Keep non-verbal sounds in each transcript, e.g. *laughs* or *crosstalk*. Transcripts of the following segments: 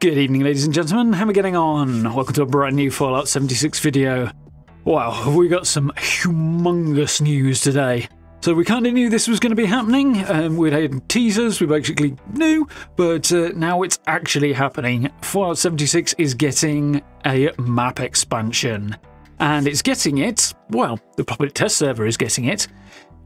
Good evening, ladies and gentlemen. How are we getting on? Welcome to a brand new Fallout 76 video. Wow, we got some humongous news today. So we kind of knew this was going to be happening. Um, we'd had teasers, we basically knew, but uh, now it's actually happening. Fallout 76 is getting a map expansion. And it's getting it, well, the public test server is getting it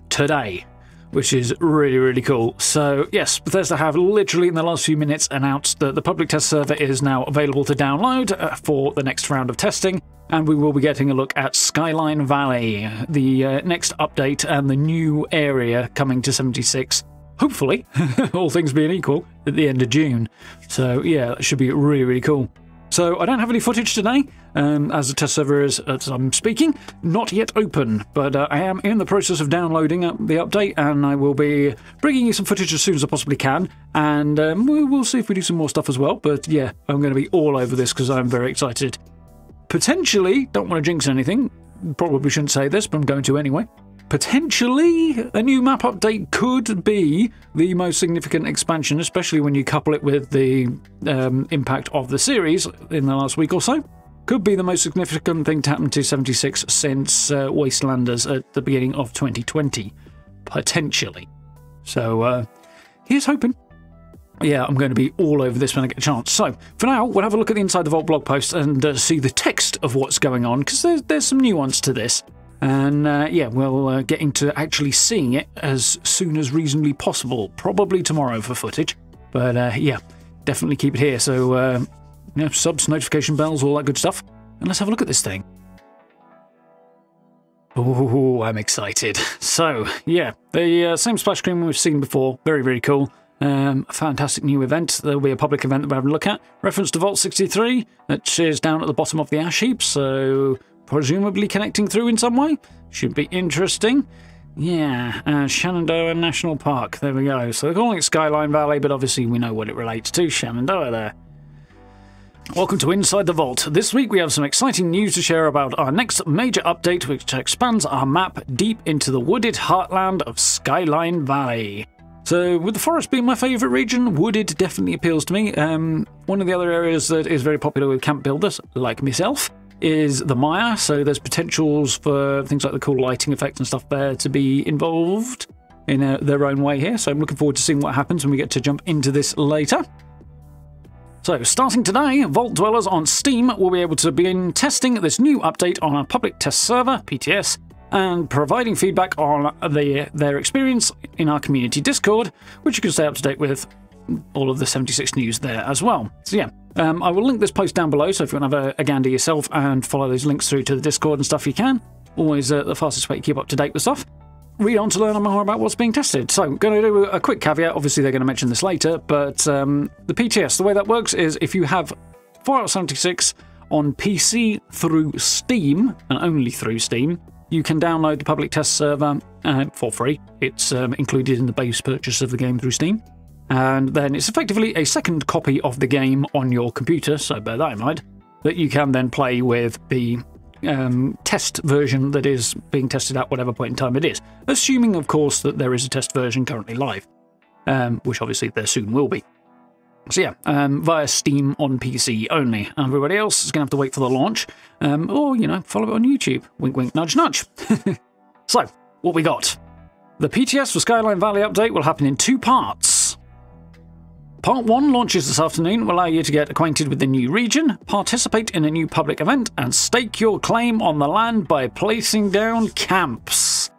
today which is really, really cool. So, yes, Bethesda have literally in the last few minutes announced that the public test server is now available to download uh, for the next round of testing. And we will be getting a look at Skyline Valley, the uh, next update and the new area coming to 76 hopefully, *laughs* all things being equal, at the end of June. So, yeah, that should be really, really cool. So I don't have any footage today, um, as the test server is, as I'm speaking, not yet open, but uh, I am in the process of downloading the update, and I will be bringing you some footage as soon as I possibly can, and um, we'll see if we do some more stuff as well, but yeah, I'm going to be all over this because I'm very excited. Potentially, don't want to jinx anything, probably shouldn't say this, but I'm going to anyway potentially a new map update could be the most significant expansion, especially when you couple it with the um, impact of the series in the last week or so. Could be the most significant thing to happen to 76 since uh, Wastelanders at the beginning of 2020, potentially. So uh, here's hoping. Yeah, I'm going to be all over this when I get a chance. So, for now, we'll have a look at the inside the Vault blog post and uh, see the text of what's going on, because there's, there's some nuance to this. And uh, yeah, we'll uh, get into actually seeing it as soon as reasonably possible. Probably tomorrow for footage. But uh, yeah, definitely keep it here. So, uh, you know, subs, notification bells, all that good stuff. And let's have a look at this thing. Oh, I'm excited. *laughs* So, yeah, the uh, same splash screen we've seen before. Very, very cool. Um, fantastic new event. There'll be a public event that we're having a look at. Reference to Vault 63, that is down at the bottom of the ash heap. So, presumably connecting through in some way. Should be interesting. Yeah, uh, Shenandoah National Park. There we go. So they're calling it Skyline Valley, but obviously we know what it relates to. Shenandoah there. Welcome to Inside the Vault. This week we have some exciting news to share about our next major update, which expands our map deep into the wooded heartland of Skyline Valley. So, with the forest being my favourite region, wooded definitely appeals to me. Um, one of the other areas that is very popular with camp builders, like myself, is the Mire, so there's potentials for things like the cool lighting effect and stuff there to be involved in a, uh, their own way here. So I'm looking forward to seeing what happens when we get to jump into this later. So, starting today, Vault Dwellers on Steam will be able to begin testing this new update on our public test server, PTS, and providing feedback on the, their experience in our community Discord, which you can stay up to date with all of the 76 news there as well. So, yeah, um, I will link this post down below, so if you want to have a, a gander yourself and follow those links through to the Discord and stuff, you can. Always uh, the fastest way to keep up to date with stuff. Read on to learn more about what's being tested. So, I'm going to do a quick caveat. Obviously, they're going to mention this later, but um, the PTS, the way that works is if you have Fallout 76 on PC through Steam, and only through Steam, you can download the public test server uh, for free. It's um, included in the base purchase of the game through Steam and then it's effectively a second copy of the game on your computer, so bear that in mind, that you can then play with the um, test version that is being tested at whatever point in time it is, assuming, of course, that there is a test version currently live, um, which obviously there soon will be. So yeah, um, via Steam on PC only. Everybody else is going to have to wait for the launch, um, or, you know, follow it on YouTube. Wink, wink, nudge, nudge. *laughs* so, what we got? The PTS for Skyline Valley update will happen in two parts. Part 1 launches this afternoon will allow you to get acquainted with the new region, participate in a new public event, and stake your claim on the land by placing down camps.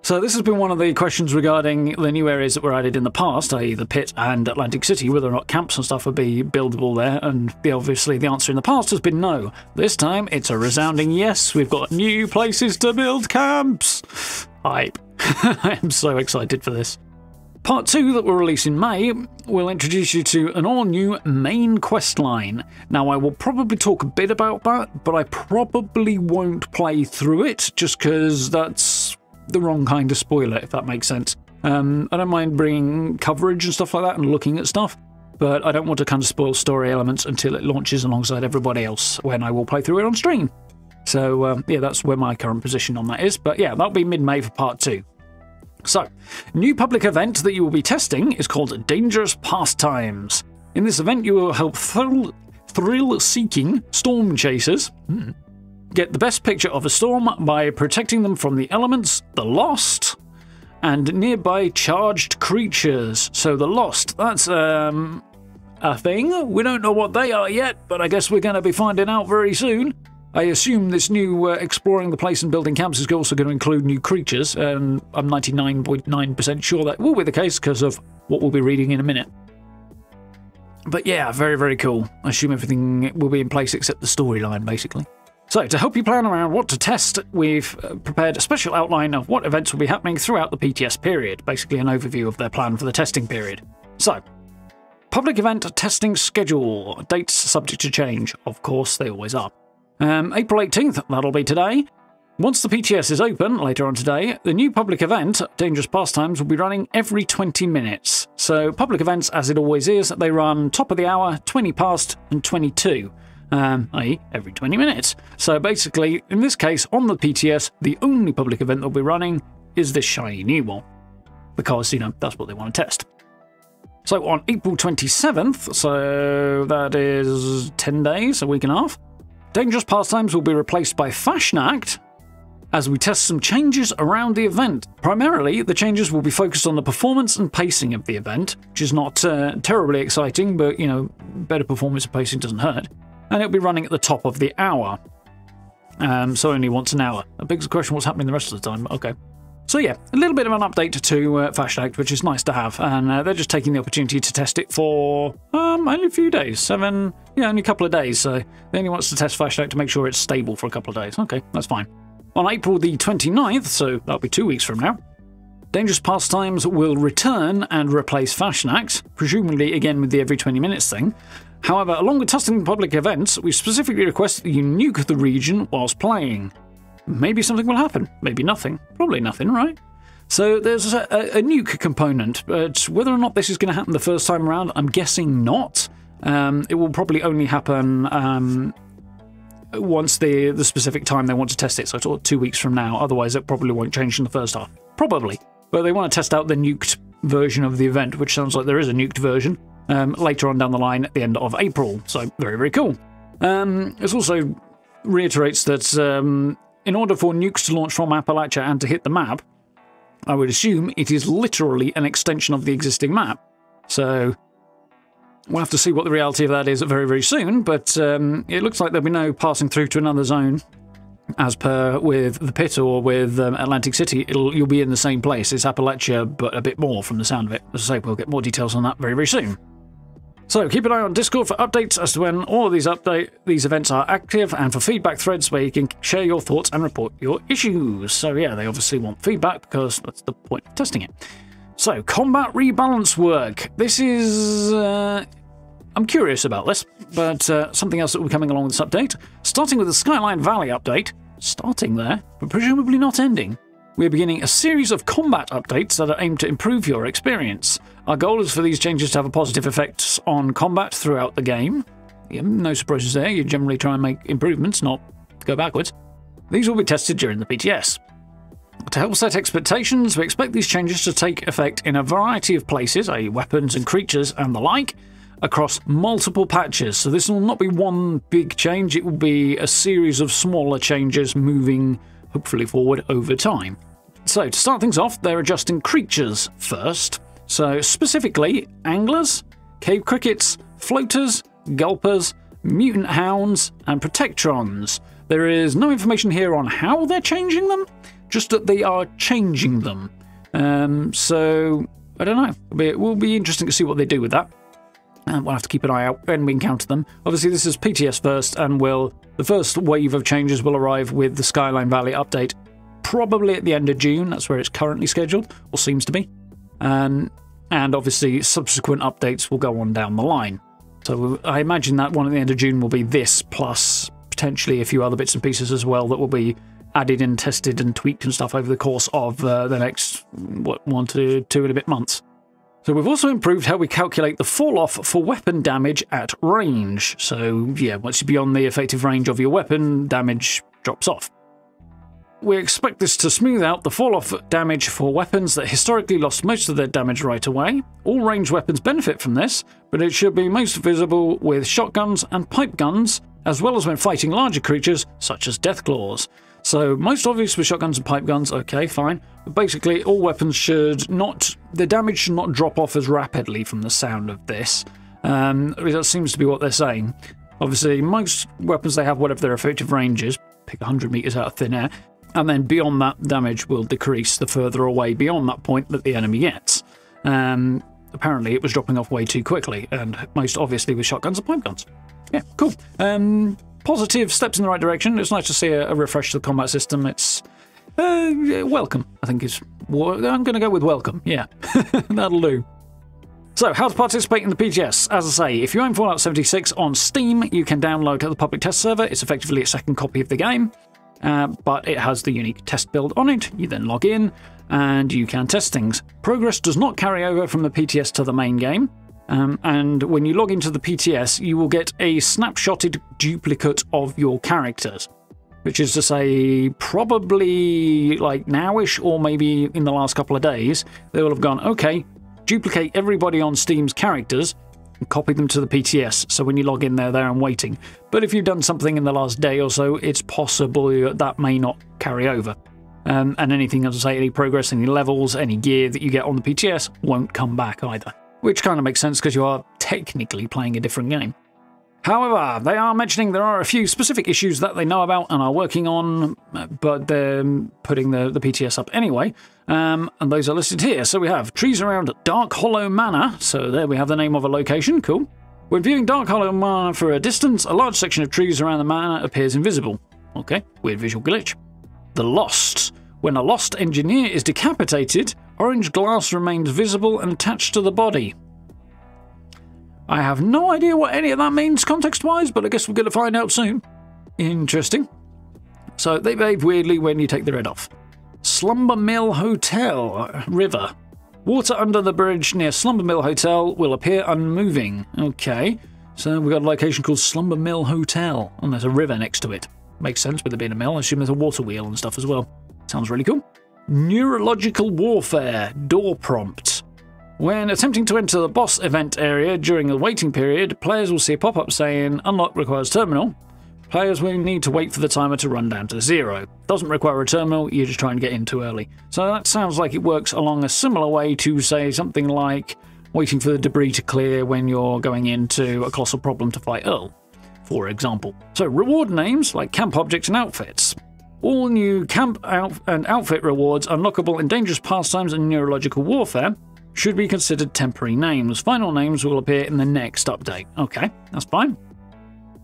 So this has been one of the questions regarding the new areas that were added in the past, i.e. the pit and Atlantic City, whether or not camps and stuff would be buildable there, and obviously the answer in the past has been no. This time it's a resounding yes, we've got new places to build camps! Hype. *laughs* I am so excited for this. Part 2 that will release in May will introduce you to an all-new main quest line. Now I will probably talk a bit about that, but I probably won't play through it just because that's the wrong kind of spoiler, if that makes sense. Um, I don't mind bringing coverage and stuff like that and looking at stuff, but I don't want to kind of spoil story elements until it launches alongside everybody else when I will play through it on stream. So um, yeah, that's where my current position on that is. But yeah, that'll be mid-May for part two. So, new public event that you will be testing is called Dangerous Pastimes. In this event, you will help thrill, thrill-seeking storm chasers hmm, get the best picture of a storm by protecting them from the elements, the lost, and nearby charged creatures. So the lost, that's um, a thing. We don't know what they are yet, but I guess we're going to be finding out very soon. I assume this new uh, exploring the place and building camps is also going to include new creatures, and I'm 99.9% sure that will be the case because of what we'll be reading in a minute. But yeah, very, very cool. I assume everything will be in place except the storyline, basically. So, to help you plan around what to test, we've uh, prepared a special outline of what events will be happening throughout the PTS period, basically an overview of their plan for the testing period. So, public event testing schedule. Dates subject to change. Of course, they always are. Um, April 18th, that'll be today. Once the PTS is open, later on today, the new public event, Dangerous Pastimes, will be running every 20 minutes. So, public events, as it always is, they run top of the hour, 20 past, and 22 um, i.e., every 20 minutes. So basically, in this case, on the PTS, the only public event they'll be running is this shiny new one. Because, you know, that's what they want to test. So on April 27th, so that is 10 days, a week and a half, Dangerous Pastimes will be replaced by Fasnacht as we test some changes around the event. Primarily, the changes will be focused on the performance and pacing of the event, which is not uh, terribly exciting, but, you know, better performance and pacing doesn't hurt and it'll be running at the top of the hour. Um, so only once an hour. That begs the question what's happening the rest of the time. Okay. So yeah, a little bit of an update to uh, Fasnacht, which is nice to have, and uh, they're just taking the opportunity to test it for um, only a few days, seven, yeah, only a couple of days. So they only wants to test Fasnacht to make sure it's stable for a couple of days. Okay, that's fine. On April the 29th, so that'll be two weeks from now, Dangerous Pastimes will return and replace Fasnacht, presumably again with the every 20 minutes thing, However, along with testing public events, we specifically request that you nuke the region whilst playing. Maybe something will happen, maybe nothing. Probably nothing, right? So there's a, a, a nuke component, but whether or not this is going to happen the first time around, I'm guessing not. Um, it will probably only happen um, once the the specific time they want to test it, so sort two weeks from now. Otherwise, it probably won't change in the first half. Probably. But they want to test out the nuked version of the event, which sounds like there is a nuked version um, later on down the line at the end of April. So, very, very cool. Um, it also reiterates that um, in order for nukes to launch from Appalachia and to hit the map, I would assume it is literally an extension of the existing map. So, we'll have to see what the reality of that is very, very soon, but um, it looks like there'll be no passing through to another zone. As per with the pit or with um, Atlantic City, you'll be in the same place. It's Appalachia, but a bit more from the sound of it. As I say, we'll get more details on that very, very soon. So keep an eye on Discord for updates as to when all of these update these events are active, and for feedback threads where you can share your thoughts and report your issues. So yeah, they obviously want feedback because that's the point of testing it. So combat rebalance work. This is. Uh, I'm curious about this, but uh, something else that will be coming along with this update. Starting with the Skyline Valley update. Starting there, but presumably not ending. We're beginning a series of combat updates that are aimed to improve your experience. Our goal is for these changes to have a positive effect on combat throughout the game. Yeah, no surprises there, you generally try and make improvements, not go backwards. These will be tested during the PTS. To help set expectations, we expect these changes to take effect in a variety of places, i.e., weapons and creatures and the like, across multiple patches. So this will not be one big change, it will be a series of smaller changes moving hopefully forward over time. So, to start things off, they're adjusting creatures first. So, specifically, anglers, cave crickets, floaters, gulpers, mutant hounds, and protectrons. There is no information here on how they're changing them, just that they are changing them. Um, so, I don't know. It will be interesting to see what they do with that. We'll have to keep an eye out when we encounter them. Obviously, this is PTS first, and will the first wave of changes will arrive with the Skyline Valley update, probably at the end of June. That's where it's currently scheduled, or seems to be. Um, and obviously, subsequent updates will go on down the line. So I imagine that one at the end of June will be this, plus potentially a few other bits and pieces as well that will be added and tested and tweaked and stuff over the course of uh, the next what one to two and a bit months. So we've also improved how we calculate the fall off for weapon damage at range. So yeah, once you're beyond the effective range of your weapon, damage drops off. We expect this to smooth out the fall off damage for weapons that historically lost most of their damage right away. All ranged weapons benefit from this, but it should be most visible with shotguns and pipe guns, as well as when fighting larger creatures such as Deathclaws. So most obvious with shotguns and pipe guns, okay, fine. But basically, all weapons should not, the damage should not drop off as rapidly from the sound of this. Um, that seems to be what they're saying. Obviously, most weapons they have whatever their effective range is, pick 100 meters out of thin air, and then beyond that, damage will decrease the further away beyond that point that the enemy gets. Um, apparently, it was dropping off way too quickly, and most obviously with shotguns and pipe guns. Yeah, cool. Um, positive steps in the right direction. It's nice to see a, a refresh to the combat system. It's uh, welcome, I think is. I'm going to go with welcome. Yeah, *laughs* that'll do. So, how to participate in the PTS? As I say, if you own Fallout 76 on Steam, you can download the public test server. It's effectively a second copy of the game, uh, but it has the unique test build on it. You then log in and you can test things. Progress does not carry over from the PTS to the main game. Um, and when you log into the PTS, you will get a snapshotted duplicate of your characters, which is to say, probably like nowish or maybe in the last couple of days, they will have gone, okay, duplicate everybody on Steam's characters and copy them to the PTS. So when you log in there, there and waiting. But if you've done something in the last day or so, it's possible that, that may not carry over. Um, and anything, as I say, any progress, any levels, any gear that you get on the PTS won't come back either which kind of makes sense because you are technically playing a different game. However, they are mentioning there are a few specific issues that they know about and are working on, but they're putting the, the PTS up anyway, um, and those are listed here. So we have trees around Dark Hollow Manor, so there we have the name of a location, cool. When viewing Dark Hollow Manor for a distance, a large section of trees around the manor appears invisible. Okay, weird visual glitch. The Lost. When a lost engineer is decapitated, orange glass remains visible and attached to the body. I have no idea what any of that means context wise, but I guess we're going to find out soon. Interesting. So they behave weirdly when you take the red off. Slumber Mill Hotel, River. Water under the bridge near Slumber Mill Hotel will appear unmoving. Okay, so we've got a location called Slumber Mill Hotel, and there's a river next to it. Makes sense with it being a mill. I assume there's a water wheel and stuff as well. Sounds really cool. Neurological Warfare Door Prompt. When attempting to enter the boss event area during the waiting period, players will see a pop up saying Unlock requires terminal. Players will need to wait for the timer to run down to zero. Doesn't require a terminal, you're just trying to get in too early. So that sounds like it works along a similar way to, say, something like waiting for the debris to clear when you're going into a colossal problem to fight Earl, for example. So, reward names like camp objects and outfits. All new camp out and outfit rewards unlockable in dangerous pastimes and neurological warfare should be considered temporary names. Final names will appear in the next update. Okay, that's fine.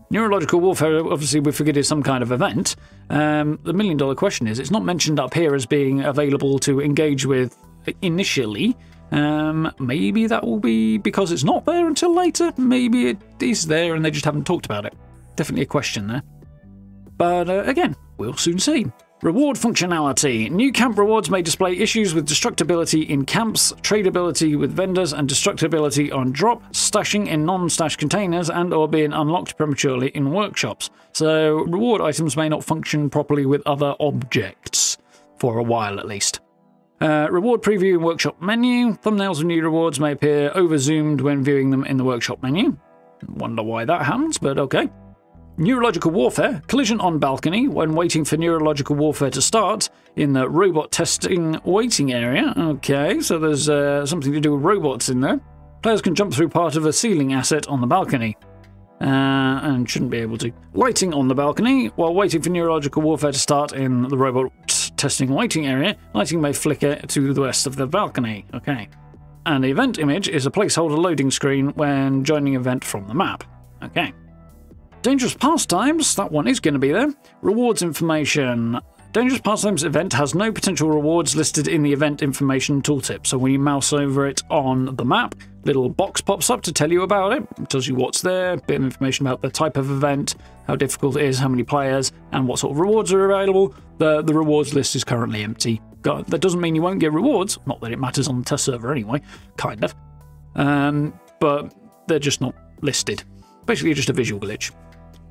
Neurological warfare, obviously, we figured is some kind of event. Um, the million dollar question is it's not mentioned up here as being available to engage with initially. Um, maybe that will be because it's not there until later. Maybe it is there and they just haven't talked about it. Definitely a question there. But uh, again, we'll soon see. Reward functionality. New camp rewards may display issues with destructibility in camps, tradability with vendors, and destructibility on drop, stashing in non-stash containers, and or being unlocked prematurely in workshops. So reward items may not function properly with other objects, for a while at least. Uh, reward preview and workshop menu. Thumbnails of new rewards may appear over-zoomed when viewing them in the workshop menu. Wonder why that happens, but okay. Neurological warfare, collision on balcony when waiting for neurological warfare to start in the robot testing waiting area. Okay, so there's uh, something to do with robots in there. Players can jump through part of a ceiling asset on the balcony. Uh, and shouldn't be able to. Lighting on the balcony while waiting for neurological warfare to start in the robot testing waiting area. Lighting may flicker to the west of the balcony. Okay. And the event image is a placeholder loading screen when joining event from the map. Okay. Dangerous Pastimes, that one is going to be there. Rewards information. Dangerous Pastimes event has no potential rewards listed in the event information tooltip. So when you mouse over it on the map, little box pops up to tell you about it. it tells you what's there, bit of information about the type of event, how difficult it is, how many players, and what sort of rewards are available. The, the rewards list is currently empty. That doesn't mean you won't get rewards, not that it matters on the test server anyway, kind of. Um, but they're just not listed. Basically just a visual glitch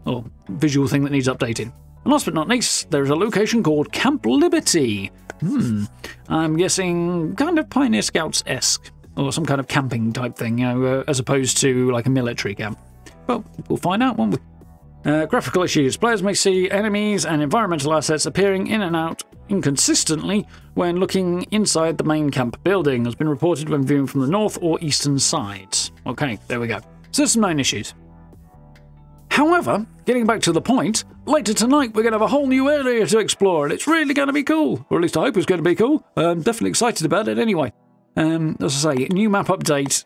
or visual thing that needs updating. And last but not least, there is a location called Camp Liberty. Hmm, I'm guessing kind of Pioneer Scouts esque, or some kind of camping type thing, you know, uh, as opposed to like a military camp. Well, we'll find out, won't we? Uh, graphical issues. Players may see enemies and environmental assets appearing in and out inconsistently when looking inside the main camp building. Has been reported when viewing from the north or eastern sides. Okay, there we go. So some main issues. However, getting back to the point, later tonight we're going to have a whole new area to explore, and it's really going to be cool. Or at least I hope it's going to be cool. I'm definitely excited about it anyway. Um, as I say, new map update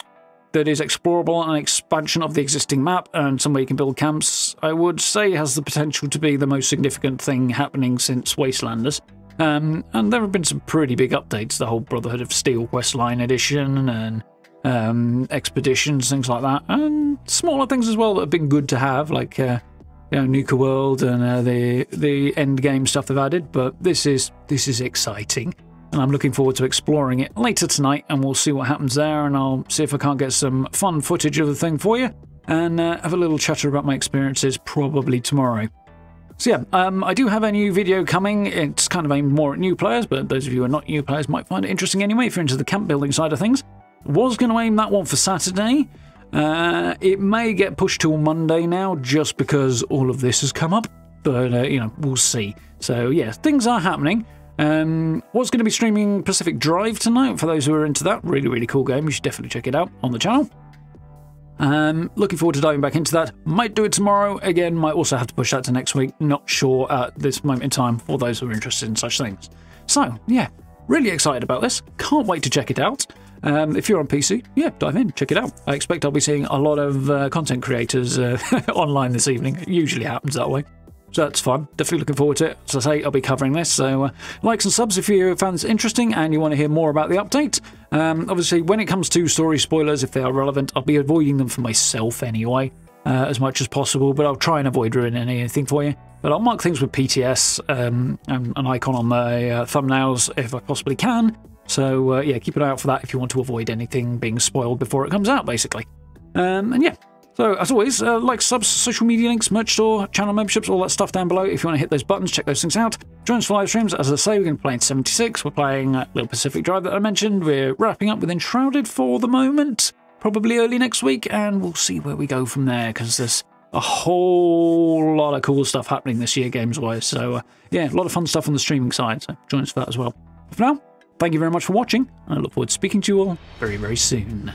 that is explorable and expansion of the existing map and somewhere you can build camps, I would say has the potential to be the most significant thing happening since Wastelanders. Um, and there have been some pretty big updates, the whole Brotherhood of Steel questline edition and um, expeditions, things like that, and smaller things as well that have been good to have, like uh, you know Nuka World and uh, the the end game stuff they've added. But this is this is exciting and I'm looking forward to exploring it later tonight, and we'll see what happens there, and I'll see if I can't get some fun footage of the thing for you, and uh, have a little chatter about my experiences probably tomorrow. So yeah, um, I do have a new video coming. It's kind of aimed more at new players, but those of you who are not new players might find it interesting anyway if you're into the camp building side of things. Was going to aim that one for Saturday. Uh, it may get pushed till Monday now, just because all of this has come up. But, uh, you know, we'll see. So yeah, things are happening. Um, was going to be streaming Pacific Drive tonight for those who are into that. Really, really cool game. You should definitely check it out on the channel. Um, looking forward to diving back into that. Might do it tomorrow. Again, might also have to push that to next week. Not sure at this moment in time for those who are interested in such things. So, yeah, really excited about this. Can't wait to check it out. Um, if you're on PC, yeah, dive in, check it out. I expect I'll be seeing a lot of uh, content creators uh, *laughs* online this evening. It usually happens that way. So that's fun. Definitely looking forward to it. As I say, I'll be covering this. So uh, likes and subs if you found this interesting and you want to hear more about the update. Um, obviously, when it comes to story spoilers, if they are relevant, I'll be avoiding them for myself anyway, uh, as much as possible. But I'll try and avoid ruining anything for you. But I'll mark things with PTS, um, and an icon on my uh, thumbnails if I possibly can. So uh, yeah, keep an eye out for that if you want to avoid anything being spoiled before it comes out, basically. Um, and yeah, so, as always, uh, like, subs, social media links, merch store, channel memberships, all that stuff down below. If you want to hit those buttons, check those things out. Join us for live streams. As I say, we're going to play in 76. We're playing uh, Little Pacific Drive that I mentioned. We're wrapping up with Enshrouded for the moment, probably early next week, and we'll see where we go from there because there's a whole lot of cool stuff happening this year, games wise. So, uh, yeah, a lot of fun stuff on the streaming side. So, join us for that as well. But for now, thank you very much for watching. I look forward to speaking to you all very, very soon.